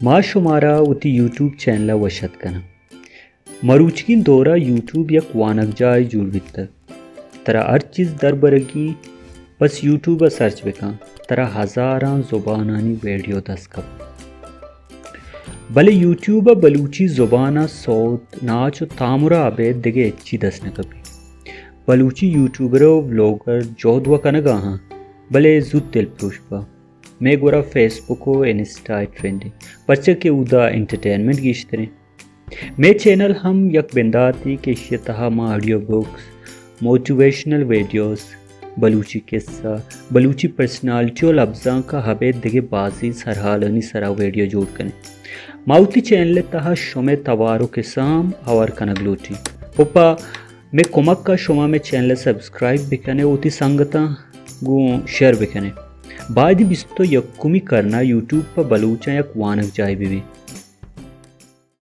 मा शुमारा उती YouTube channel वशत कना। मरुचकिन दौरा यूट्यूब यक वानक जाय जुड़वित तरा हर चीज़ दर बरगी, बस यूट्यूब सर्च बेका। तरा हजारां जुबानानी वीडियो दस्कब भले यूट्यूब बलूची जुबाना सौत, नाच तामुरा अबे दिगे अच्छी दसने कभी। बलूची यूट्यूबर व्लॉगर जोधवा कनगा हाँ। भले जुत तिल पुष्पा मैं गोरा फेसबुक इंस्टा ट्रेंडिंग बच्चे के उदा एंटरटेनमेंट गिश्तरे मैं चैनल हम यक बिंदाती के शतहा audio books motivational videos Balochi किस्सा, बलूची पर्सनालिटी और लफ्जा का हबे दिगे बाजी सरहालनी सरा वीडियो जोड़ करें। माउती चैनल तहा शुमे तवारो के साम और कनगलूटी पप्पा, मैं कुमक का शुमा में चैनल सब्सक्राइब बिकने उती संगता गु शेयर बिकने बाद बिस्तो यकुमी करना यूट्यूब पर बलूचा यक वानक जाए भी।